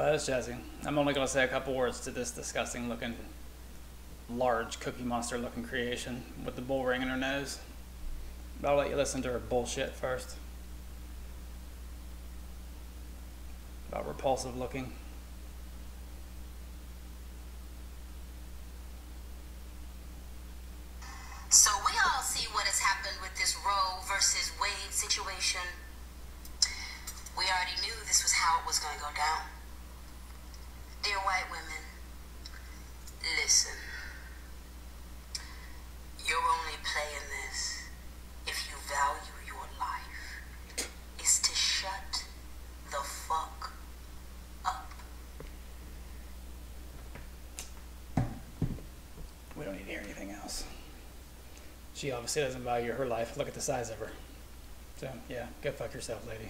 Well, that's jazzy. I'm only going to say a couple words to this disgusting looking, large Cookie Monster looking creation with the bull ring in her nose. But I'll let you listen to her bullshit first. About repulsive looking. So we all see what has happened with this Roe versus Wade situation. We already knew this was how it was going to go down. she obviously doesn't value her life. Look at the size of her. So yeah, go fuck yourself, lady.